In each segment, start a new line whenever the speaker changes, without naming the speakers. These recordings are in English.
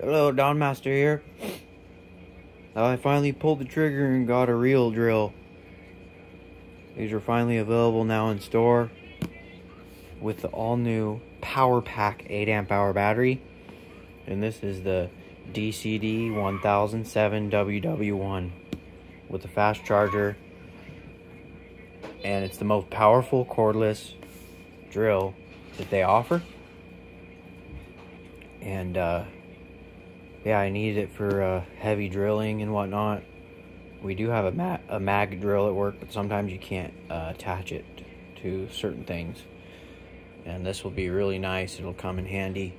Hello, Don Master here. I finally pulled the trigger and got a real drill. These are finally available now in store with the all new Power Pack 8 amp hour battery. And this is the DCD 1007 WW1 with a fast charger. And it's the most powerful cordless drill that they offer. And uh, yeah, I needed it for uh, heavy drilling and whatnot. We do have a, ma a mag drill at work, but sometimes you can't uh, attach it to certain things. And this will be really nice. It'll come in handy.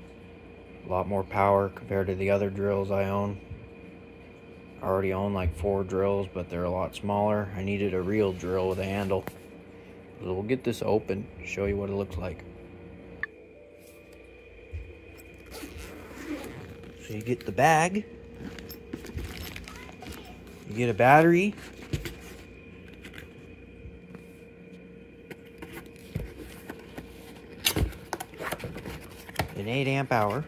A lot more power compared to the other drills I own. I already own like four drills, but they're a lot smaller. I needed a real drill with a handle. We'll get this open, show you what it looks like. So you get the bag, you get a battery, an 8 amp hour,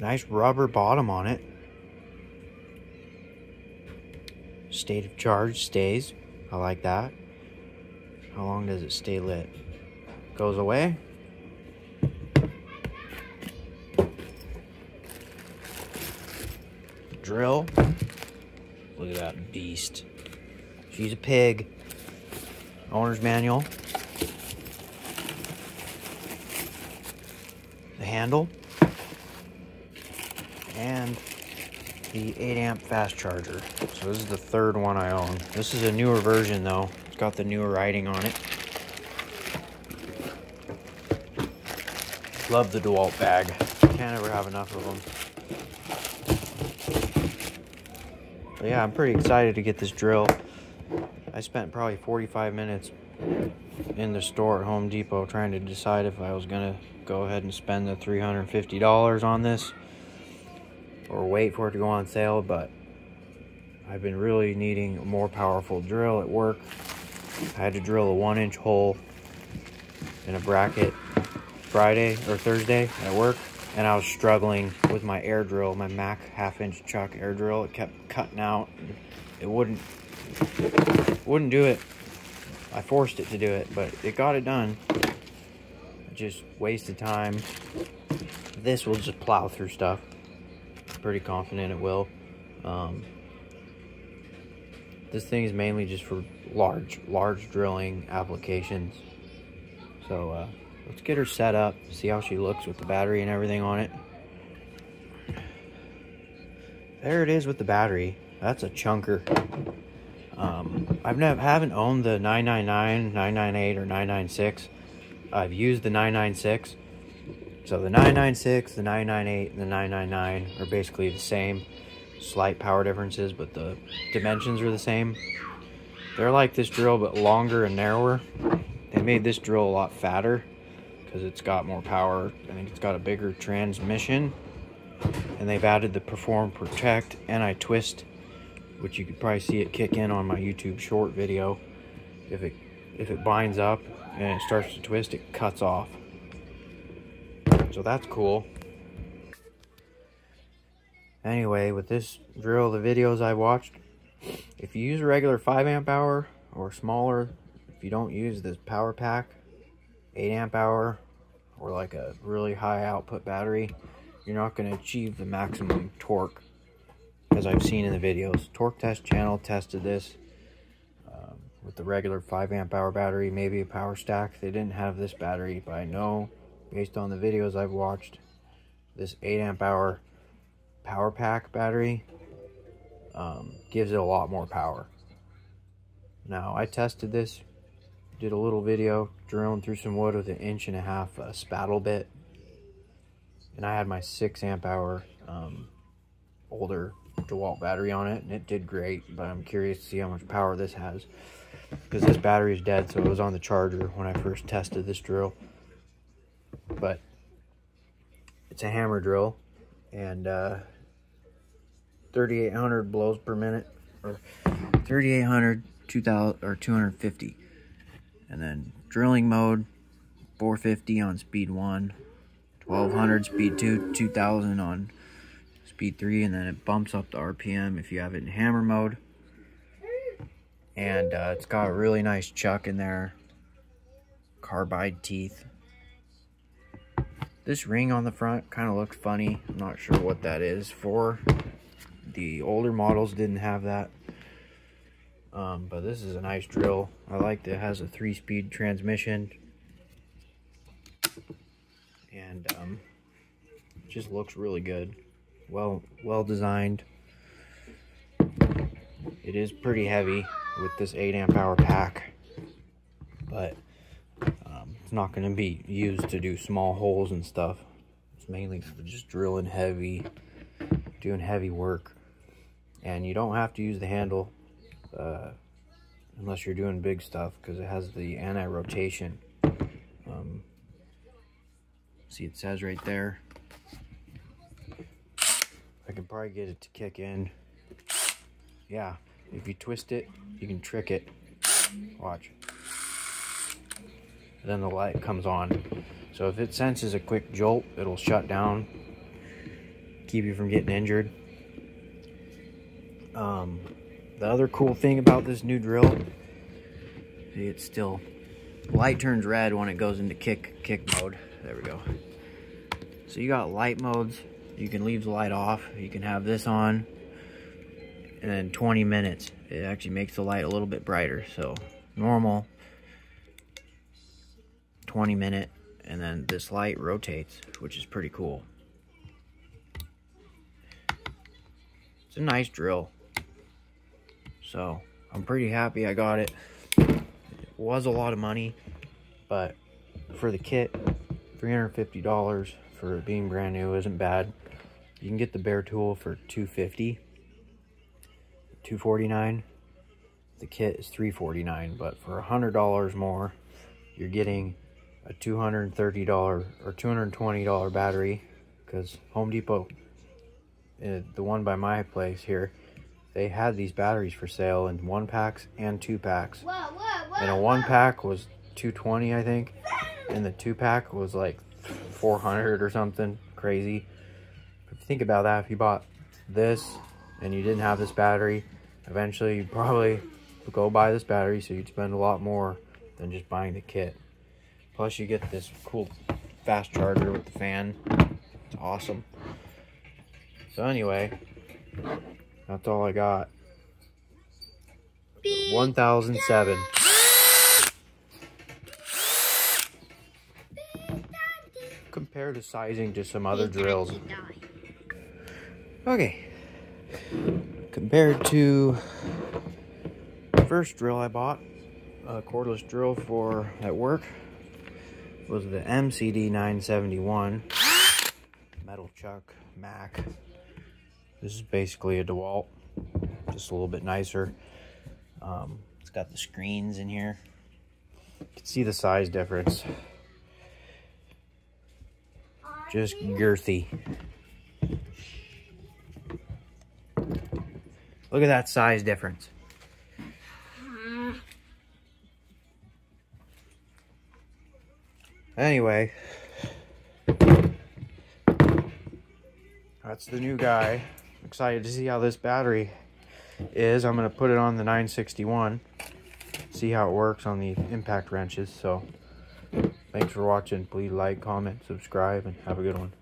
nice rubber bottom on it. State of charge stays. I like that. How long does it stay lit? Goes away. Drill. Look at that beast. She's a pig. Owner's manual. The handle. And the 8 amp fast charger. So this is the third one I own. This is a newer version though. It's got the newer writing on it. Love the DeWalt bag. Can't ever have enough of them. But yeah, I'm pretty excited to get this drill. I spent probably 45 minutes in the store at Home Depot trying to decide if I was gonna go ahead and spend the $350 on this or wait for it to go on sale, but I've been really needing a more powerful drill at work. I had to drill a one inch hole in a bracket Friday or Thursday at work, and I was struggling with my air drill, my Mac half inch chuck air drill. It kept cutting out. It wouldn't wouldn't do it. I forced it to do it, but it got it done. Just wasted time. This will just plow through stuff pretty confident it will. Um, this thing is mainly just for large, large drilling applications. So uh, let's get her set up, see how she looks with the battery and everything on it. There it is with the battery. That's a chunker. Um, I've never haven't owned the 999, 998, or 996. I've used the 996. So the 996, the 998, and the 999 are basically the same. Slight power differences, but the dimensions are the same. They're like this drill, but longer and narrower. They made this drill a lot fatter because it's got more power. I think it's got a bigger transmission. And they've added the Perform Protect Anti-Twist, which you could probably see it kick in on my YouTube short video. If it if it binds up and it starts to twist, it cuts off. So that's cool. Anyway, with this drill, the videos I watched, if you use a regular 5 amp hour or smaller, if you don't use this power pack, 8 amp hour, or like a really high output battery, you're not going to achieve the maximum torque as I've seen in the videos. Torque Test channel tested this um, with the regular 5 amp hour battery, maybe a power stack. They didn't have this battery, but I know based on the videos I've watched, this 8 amp hour power pack battery um, gives it a lot more power. Now, I tested this, did a little video drilling through some wood with an inch and a half uh, spattle bit. And I had my 6 amp hour um, older DeWalt battery on it, and it did great, but I'm curious to see how much power this has. Because this battery is dead, so it was on the charger when I first tested this drill but it's a hammer drill and uh, 3800 blows per minute or 3800 2000 or 250. And then drilling mode, 450 on speed one, 1200 speed two, 2000 on speed three, and then it bumps up the RPM if you have it in hammer mode. And uh, it's got a really nice chuck in there, carbide teeth. This ring on the front kind of looks funny. I'm not sure what that is for. The older models didn't have that. Um, but this is a nice drill. I like that it has a three-speed transmission. And um, just looks really good. Well, well designed. It is pretty heavy with this 8 amp hour pack. But um, it's not going to be used to do small holes and stuff. It's mainly just drilling heavy, doing heavy work. And you don't have to use the handle uh, unless you're doing big stuff because it has the anti-rotation. Um, see it says right there. I can probably get it to kick in. Yeah, if you twist it, you can trick it. Watch then the light comes on. So if it senses a quick jolt, it'll shut down, keep you from getting injured. Um, the other cool thing about this new drill, see it's still, light turns red when it goes into kick, kick mode. There we go. So you got light modes. You can leave the light off. You can have this on. And then 20 minutes, it actually makes the light a little bit brighter. So normal, 20 minute and then this light rotates which is pretty cool it's a nice drill so I'm pretty happy I got it it was a lot of money but for the kit $350 for it being brand new isn't bad you can get the bare tool for $250, $249. the kit is 349, but for $100 more you're getting a $230 or $220 battery because Home Depot, uh, the one by my place here, they had these batteries for sale in one packs and two packs. Whoa, whoa, whoa, and a one pack was 220 I think, and the two pack was like 400 or something crazy. If you think about that, if you bought this and you didn't have this battery, eventually you'd probably go buy this battery so you'd spend a lot more than just buying the kit. Plus you get this cool fast charger with the fan. It's awesome. So anyway, that's all I got. 1007. Compare the sizing to some other drills. Okay. Compared to the first drill I bought, a cordless drill for at work, was the MCD 971 metal chuck Mac. This is basically a DeWalt, just a little bit nicer. Um, it's got the screens in here. You can see the size difference. Just girthy. Look at that size difference. Anyway, that's the new guy. Excited to see how this battery is. I'm going to put it on the 961, see how it works on the impact wrenches. So, thanks for watching. Please like, comment, subscribe, and have a good one.